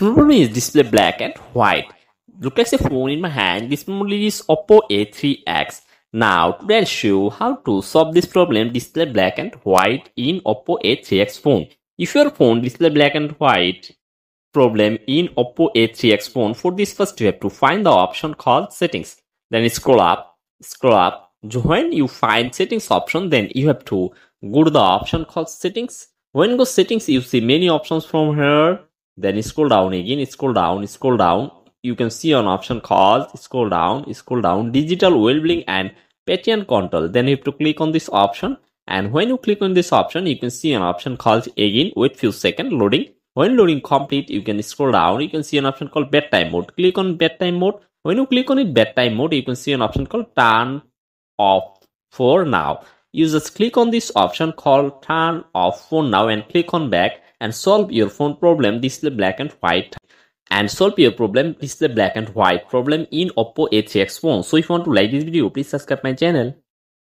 problem is display black and white. Look like a phone in my hand. This model is Oppo A3X. Now today I'll show how to solve this problem display black and white in Oppo A3X phone. If your phone display black and white problem in Oppo A3X phone, for this first you have to find the option called settings. Then scroll up, scroll up. When you find settings option, then you have to go to the option called settings. When go settings, you see many options from here then scroll down again scroll down scroll down. You can see an option called scroll down scroll down digital well-being and parental control. Then you have to click on this option. And when you click on this option you can see an option called again wait few seconds loading. When loading complete you can scroll down you can see an option called bedtime mode. Click on bedtime mode. When you click on it bedtime mode you can see an option called turn off for now. You just click on this option called turn off for now and click on back and solve your phone problem display black and white. And solve your problem display black and white problem in oppo a3x phone. So if you want to like this video please subscribe my channel